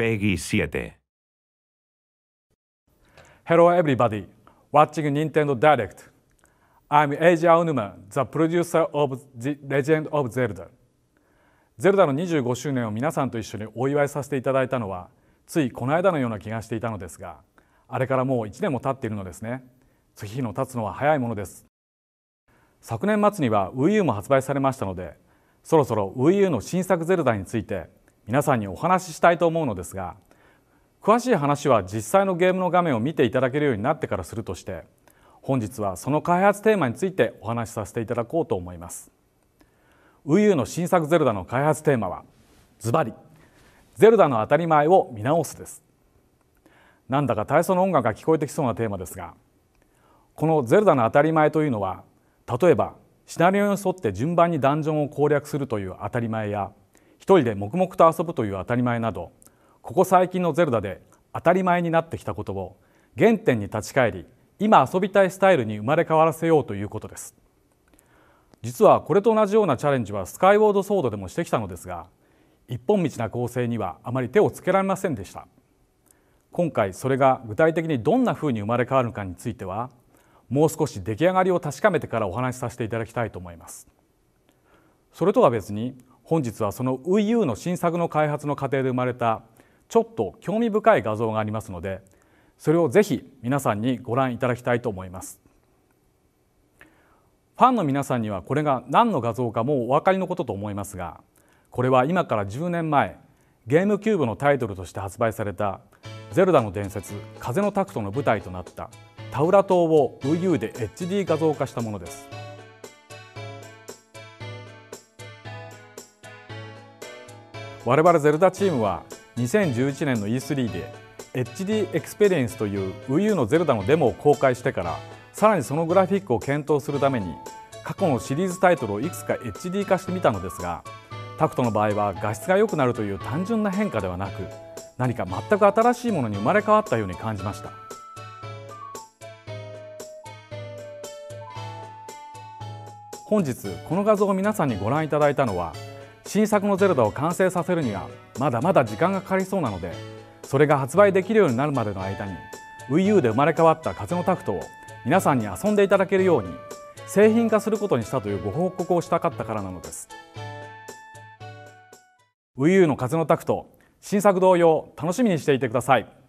PEGI 7. Hello everybody, watching Nintendo Direct. I'm Eiji Aonuma, the producer of The Legend of Zelda. ゼルダの25周年を皆さんと一緒にお祝いさせていただいたのはついこの間のような気がしていたのですがあれからもう1年も経っているのですね月日の経つのは早いものです昨年末には Wii U も発売されましたのでそろそろ Wii U の新作ゼルダについて皆さんにお話ししたいと思うのですが詳しい話は実際のゲームの画面を見ていただけるようになってからするとして本日はその開発テーマについてお話しさせていただこうと思います。Wii U の新作ゼルダの開発テーマはズバリゼルダの当たり前を見直すです。なんだか体操の音楽が聞こえてきそうなテーマですがこのゼルダの当たり前というのは例えばシナリオに沿って順番にダンジョンを攻略するという当たり前や一人で黙々と遊ぶという当たり前などここ最近のゼルダで当たり前になってきたことを原点に立ち返り今遊びたいスタイルに生まれ変わらせようということです。実はこれと同じようなチャレンジはスカイウォードソードでもしてきたのですが一本道な構成にはあまり手をつけられませんでした。今回それが具体的にどんなふうに生まれ変わるのかについてはもう少し出来上がりを確かめてからお話しさせていただきたいと思います。それとは別に本日はその WiiU の新作の開発の過程で生まれたちょっと興味深い画像がありますのでそれをぜひ皆さんにご覧いただきたいと思います。ファンの皆さんにはこれが何の画像かもうお分かりのことと思いますがこれは今から10年前ゲームキューブのタイトルとして発売された「ゼルダの伝説風のタクト」の舞台となったタウラ島を WiiU で HD 画像化したものです。我々ゼルダチームは2011年の E3 で HD エクスペリエンスという WiiU のゼルダのデモを公開してからさらにそのグラフィックを検討するために過去のシリーズタイトルをいくつか HD 化してみたのですがタクトの場合は画質が良くなるという単純な変化ではなく何か全く新しいものに生まれ変わったように感じました。本日この画像を皆さんにご覧いただいたのは新作のゼルダを完成させるにはまだまだ時間がかかりそうなのでそれが発売できるようになるまでの間に WiiU で生まれ変わった風のタクトを皆さんに遊んでいただけるように製品化することにしたというご報告をしたかったからなのです。WiiU の風のタクト新作同様楽しみにしていてください。